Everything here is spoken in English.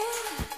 again.